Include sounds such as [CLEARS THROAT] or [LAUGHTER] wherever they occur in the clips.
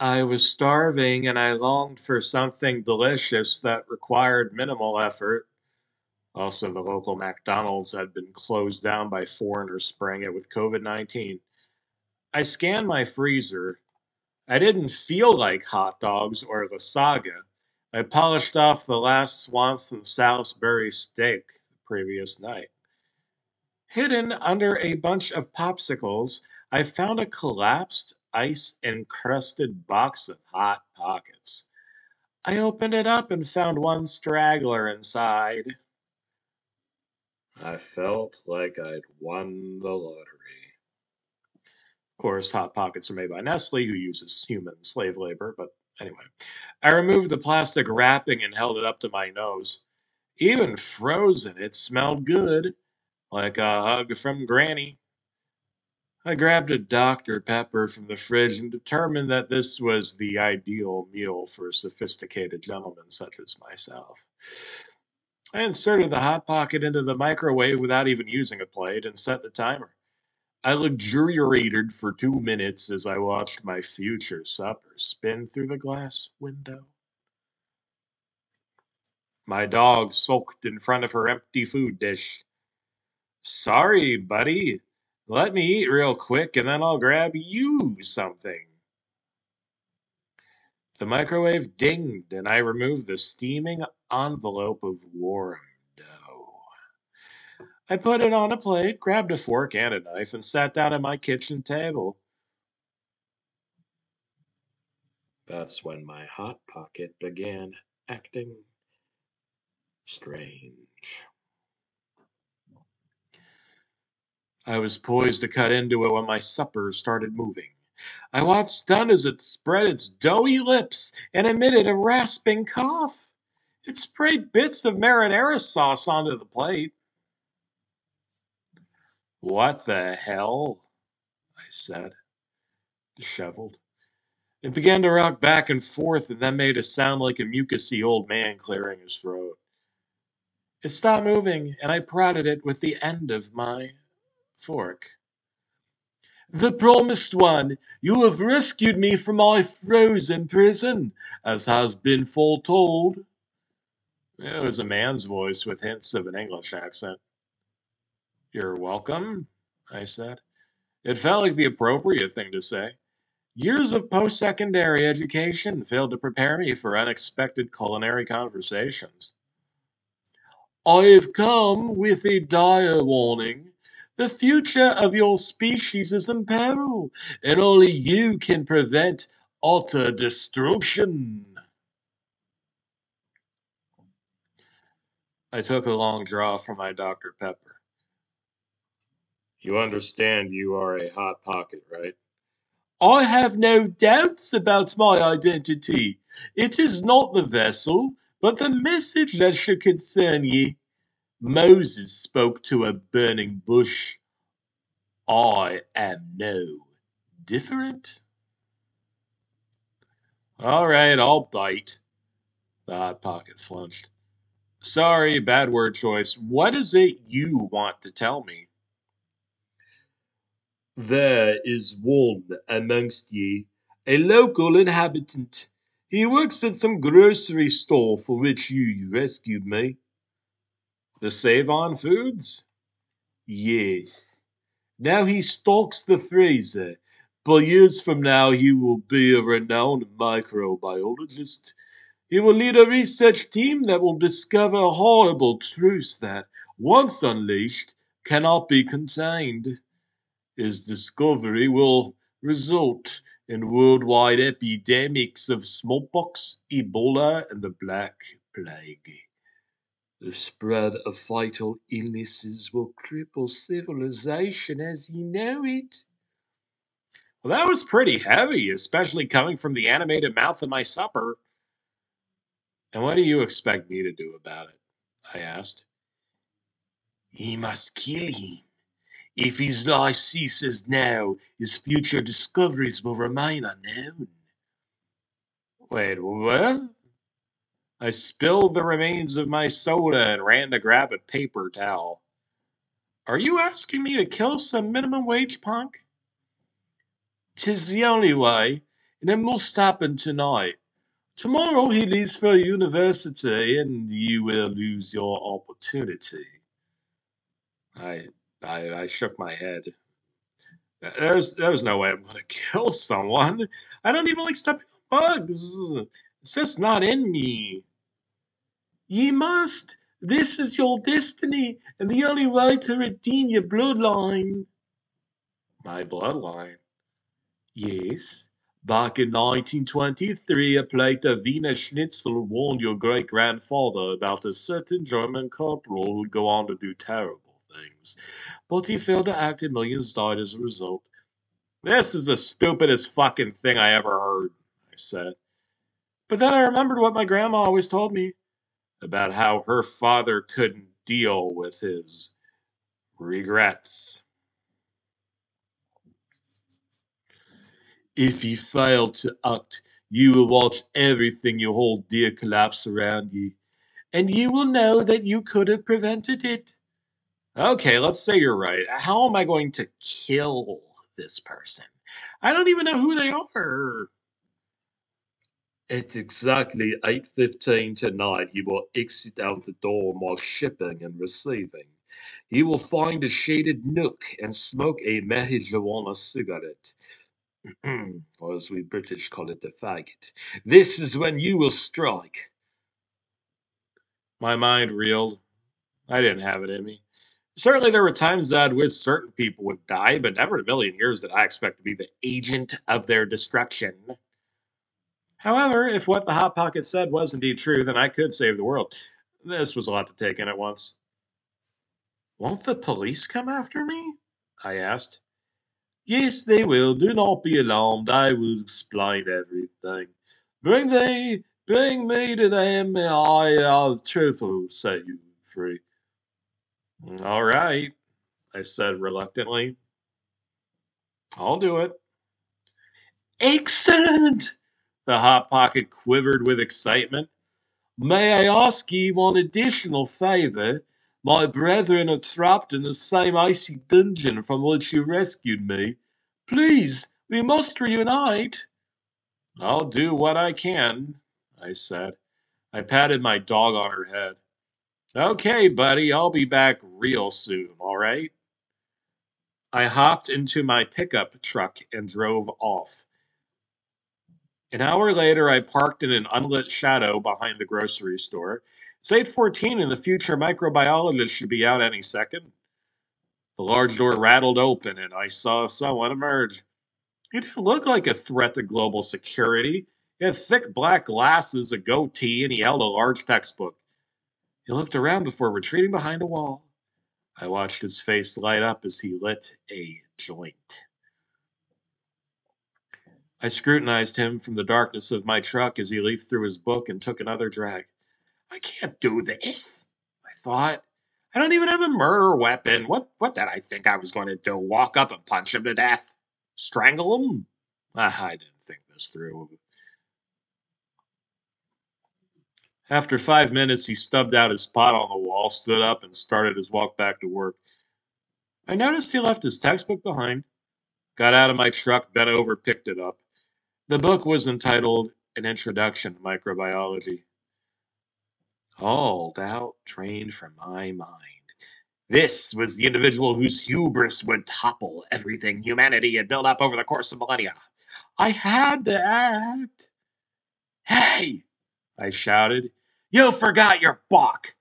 I was starving and I longed for something delicious that required minimal effort. Also, the local McDonald's had been closed down by foreigners spraying it with COVID 19. I scanned my freezer. I didn't feel like hot dogs or La Saga. I polished off the last Swanson Salisbury steak the previous night. Hidden under a bunch of popsicles, I found a collapsed, ice encrusted box of Hot Pockets. I opened it up and found one straggler inside. I felt like I'd won the lottery. Of course, Hot Pockets are made by Nestle, who uses human slave labor, but anyway. I removed the plastic wrapping and held it up to my nose. Even frozen, it smelled good like a hug from Granny. I grabbed a Dr. Pepper from the fridge and determined that this was the ideal meal for a sophisticated gentleman such as myself. I inserted the Hot Pocket into the microwave without even using a plate and set the timer. I luxuriated for two minutes as I watched my future supper spin through the glass window. My dog sulked in front of her empty food dish. Sorry, buddy. Let me eat real quick and then I'll grab you something. The microwave dinged and I removed the steaming envelope of warm dough. I put it on a plate, grabbed a fork and a knife, and sat down at my kitchen table. That's when my hot pocket began acting strange. I was poised to cut into it when my supper started moving. I watched stunned as it spread its doughy lips and emitted a rasping cough. It sprayed bits of marinara sauce onto the plate. What the hell? I said, disheveled. It began to rock back and forth and then made a sound like a mucusy old man clearing his throat. It stopped moving, and I prodded it with the end of my fork. The promised one, you have rescued me from my frozen prison, as has been foretold. It was a man's voice with hints of an English accent. You're welcome, I said. It felt like the appropriate thing to say. Years of post secondary education failed to prepare me for unexpected culinary conversations. I have come with a dire warning. The future of your species is in peril, and only you can prevent utter destruction. I took a long draw from my Dr. Pepper. You understand you are a hot pocket, right? I have no doubts about my identity. It is not the vessel, but the message that should concern ye. Moses spoke to a burning bush. I am no different. All right, I'll bite. The Hot Pocket flinched. Sorry, bad word choice. What is it you want to tell me? There is one amongst ye, a local inhabitant. He works at some grocery store for which you rescued me. The Save On Foods? Yes. Now he stalks the freezer, but years from now he will be a renowned microbiologist. He will lead a research team that will discover horrible truths that, once unleashed, cannot be contained. His discovery will result in worldwide epidemics of smallpox, Ebola, and the Black Plague. The spread of vital illnesses will cripple civilization as you know it. Well, that was pretty heavy, especially coming from the animated mouth of my supper. And what do you expect me to do about it? I asked. He must kill him. If his life ceases now, his future discoveries will remain unknown. Wait, what? I spilled the remains of my soda and ran to grab a paper towel. Are you asking me to kill some minimum wage punk? Tis the only way. and it must happen tonight. Tomorrow he leaves for university, and you will lose your opportunity. I, I, I shook my head. There's, there's no way I'm gonna kill someone. I don't even like stepping on bugs. It's just not in me. Ye must. This is your destiny, and the only way to redeem your bloodline. My bloodline? Yes. Back in 1923, a plate of Wiener Schnitzel warned your great grandfather about a certain German corporal who'd go on to do terrible things. But he failed to act, and millions died as a result. This is the stupidest fucking thing I ever heard, I said. But then I remembered what my grandma always told me about how her father couldn't deal with his regrets. If you fail to act, you will watch everything you hold dear collapse around you, and you will know that you could have prevented it. Okay, let's say you're right. How am I going to kill this person? I don't even know who they are. At exactly 8.15 tonight, you will exit out the door while shipping and receiving. You will find a shaded nook and smoke a marijuana cigarette. [CLEARS THROAT] or as we British call it, the faggot. This is when you will strike. My mind reeled. I didn't have it in me. Certainly, there were times that I'd wish certain people would die, but never in a million years did I expect to be the agent of their destruction. However, if what the Hot Pocket said was indeed true, then I could save the world. This was a lot to take in at once. Won't the police come after me? I asked. Yes, they will. Do not be alarmed. I will explain everything. Bring they, bring me to them, and I, uh, the truth will set you free. All right, I said reluctantly. I'll do it. Excellent! The Hot Pocket quivered with excitement. May I ask ye one additional favor? My brethren are trapped in the same icy dungeon from which you rescued me. Please, we must reunite. I'll do what I can, I said. I patted my dog on her head. Okay, buddy, I'll be back real soon, all right? I hopped into my pickup truck and drove off. An hour later, I parked in an unlit shadow behind the grocery store. It's 8.14 and the future microbiologist should be out any second. The large door rattled open and I saw someone emerge. He didn't look like a threat to global security. He had thick black glasses, a goatee, and he held a large textbook. He looked around before retreating behind a wall. I watched his face light up as he lit a joint. I scrutinized him from the darkness of my truck as he leafed through his book and took another drag. I can't do this, I thought. I don't even have a murder weapon. What what did I think I was going to do? Walk up and punch him to death? Strangle him? Ah, I didn't think this through. After five minutes, he stubbed out his pot on the wall, stood up, and started his walk back to work. I noticed he left his textbook behind, got out of my truck, bent over, picked it up. The book was entitled An Introduction to Microbiology. Hauled out, trained from my mind. This was the individual whose hubris would topple everything humanity had built up over the course of millennia. I had to act. Hey! I shouted. You forgot your book!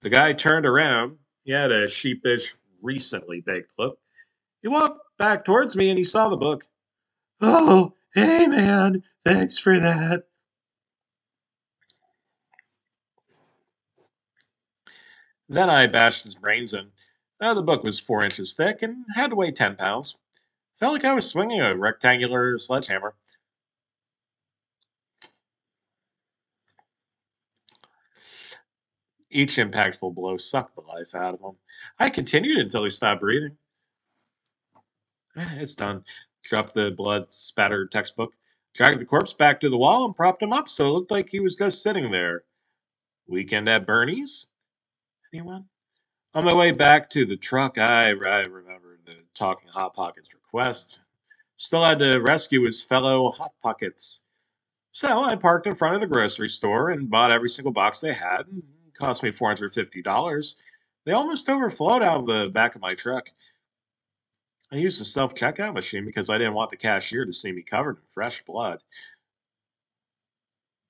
The guy turned around. He had a sheepish, recently baked look. He walked back towards me and he saw the book. Oh, hey man, thanks for that. Then I bashed his brains in. Uh, the book was four inches thick and had to weigh ten pounds. Felt like I was swinging a rectangular sledgehammer. Each impactful blow sucked the life out of him. I continued until he stopped breathing. Eh, it's done. Dropped the blood spattered textbook, dragged the corpse back to the wall, and propped him up so it looked like he was just sitting there. Weekend at Bernie's? Anyone? On my way back to the truck, I, I remembered the Talking Hot Pockets request. Still had to rescue his fellow Hot Pockets. So I parked in front of the grocery store and bought every single box they had. It cost me $450. They almost overflowed out of the back of my truck. I used the self checkout machine because I didn't want the cashier to see me covered in fresh blood.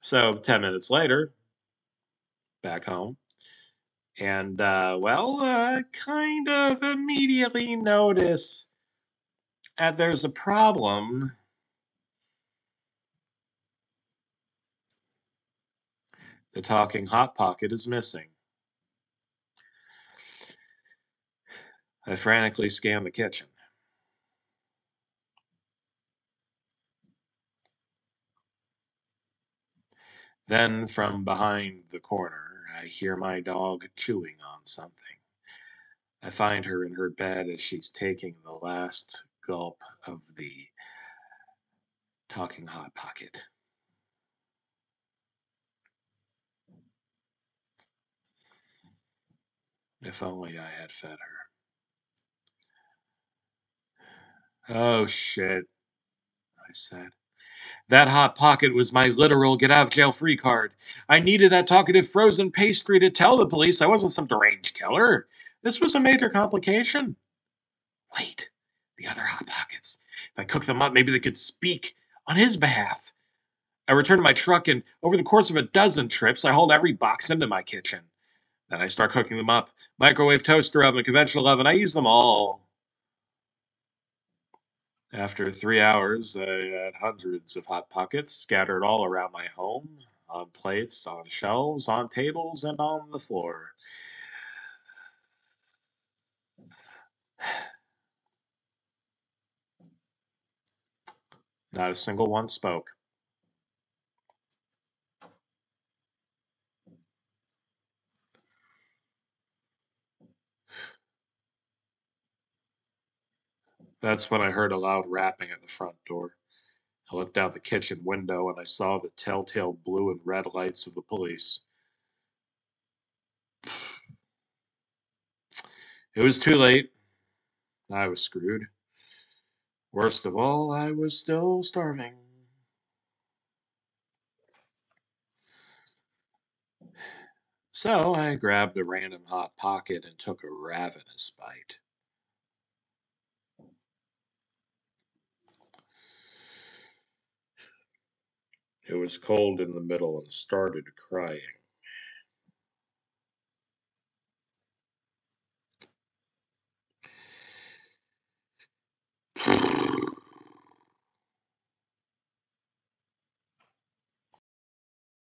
So, 10 minutes later, back home, and uh, well, uh, kind of immediately notice that there's a problem. The talking hot pocket is missing. I frantically scan the kitchen. Then, from behind the corner, I hear my dog chewing on something. I find her in her bed as she's taking the last gulp of the talking hot pocket. If only I had fed her. Oh shit, I said. That hot pocket was my literal get out of jail free card. I needed that talkative frozen pastry to tell the police I wasn't some deranged killer. This was a major complication. Wait, the other hot pockets. If I cook them up, maybe they could speak on his behalf. I returned to my truck, and over the course of a dozen trips, I hauled every box into my kitchen. Then I start cooking them up. Microwave, toaster oven, conventional oven, I use them all. After three hours, I had hundreds of Hot Pockets scattered all around my home, on plates, on shelves, on tables, and on the floor. [SIGHS] Not a single one spoke. That's when I heard a loud rapping at the front door. I looked out the kitchen window and I saw the telltale blue and red lights of the police. It was too late. I was screwed. Worst of all, I was still starving. So I grabbed a random hot pocket and took a ravenous bite. It was cold in the middle and started crying.